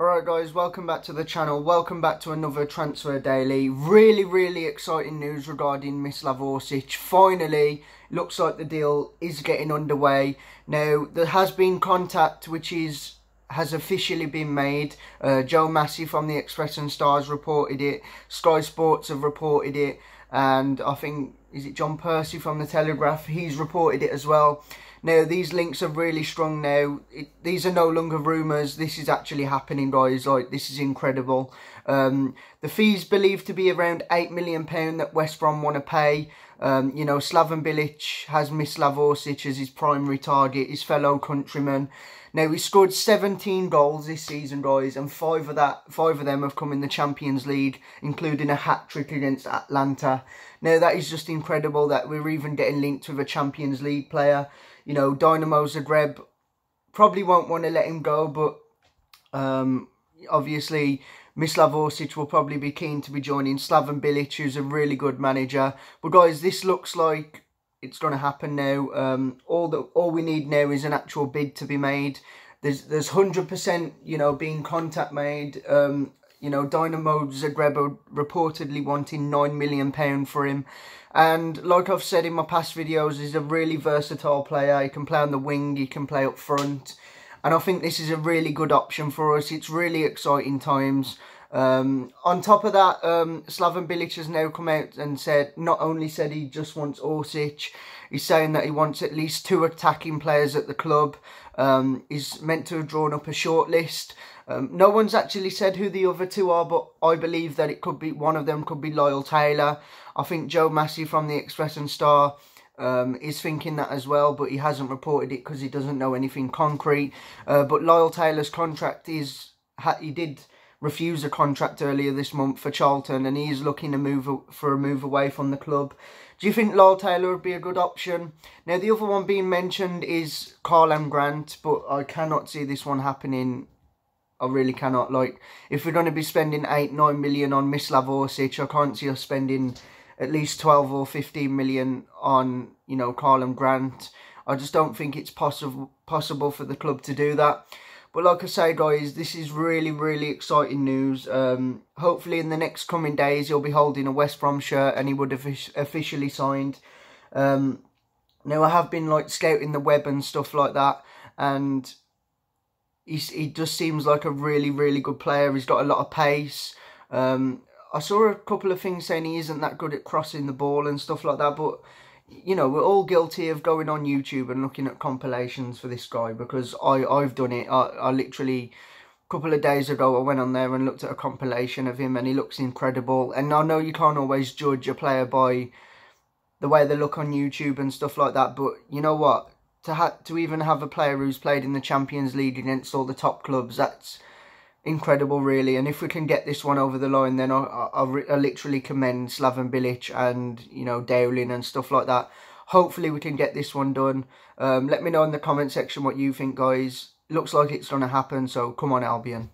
Alright guys, welcome back to the channel. Welcome back to another Transfer Daily. Really, really exciting news regarding Mislav Orsic. Finally, looks like the deal is getting underway. Now, there has been contact which is has officially been made. Uh, Joe Masi from the Express and Stars reported it. Sky Sports have reported it. And I think, is it John Percy from the Telegraph? He's reported it as well. Now, these links are really strong now. It, these are no longer rumours. This is actually happening, guys. Like, this is incredible. Um, the fees believed to be around £8 million that West Brom want to pay. Um, you know, Slaven Bilic has Mislav Orsic as his primary target, his fellow countryman. Now, he scored 17 goals this season, guys, and five of that, five of them have come in the Champions League, including a hat-trick against Atalanta. Now, that is just incredible that we're even getting linked with a Champions League player you know, Dynamo Zagreb probably won't want to let him go, but um, obviously Mislav Orsic will probably be keen to be joining Slaven Bilic, who's a really good manager. But guys, this looks like it's going to happen now. Um, all that all we need now is an actual bid to be made. There's there's hundred percent, you know, being contact made. Um, you know, Dynamo Zagreb reportedly wanting £9 million for him. And like I've said in my past videos, he's a really versatile player. He can play on the wing, he can play up front. And I think this is a really good option for us. It's really exciting times. Um, on top of that, um, Slaven Bilic has now come out and said, not only said he just wants Orsic, he's saying that he wants at least two attacking players at the club. Um, he's meant to have drawn up a short list. Um, no one's actually said who the other two are, but I believe that it could be one of them could be Lyle Taylor. I think Joe Masi from the Express and Star um, is thinking that as well, but he hasn't reported it because he doesn't know anything concrete. Uh, but Lyle Taylor's contract is he did refuse a contract earlier this month for Charlton, and he is looking to move for a move away from the club. Do you think Lyle Taylor would be a good option? Now, the other one being mentioned is Karlan Grant, but I cannot see this one happening I really cannot. Like, if we're going to be spending 8, 9 million on Mislav Orsic, I can't see us spending at least 12 or 15 million on, you know, Karlan Grant. I just don't think it's possible possible for the club to do that. But like I say, guys, this is really, really exciting news. Um, hopefully in the next coming days, he'll be holding a West Brom shirt and he would have officially signed. Um, now, I have been, like, scouting the web and stuff like that. And He's, he just seems like a really, really good player. He's got a lot of pace. Um, I saw a couple of things saying he isn't that good at crossing the ball and stuff like that, but you know, we're all guilty of going on YouTube and looking at compilations for this guy because I, I've done it. I, I literally, a couple of days ago, I went on there and looked at a compilation of him and he looks incredible. And I know you can't always judge a player by the way they look on YouTube and stuff like that, but you know what? to ha- to even have a player who's played in the Champions League against all the top clubs, that's incredible, really. And if we can get this one over the line, then I, I, I literally commend Slaven Bilic and you know Dowling and stuff like that. Hopefully, we can get this one done. Um, let me know in the comment section what you think, guys. Looks like it's going to happen, so come on, Albion.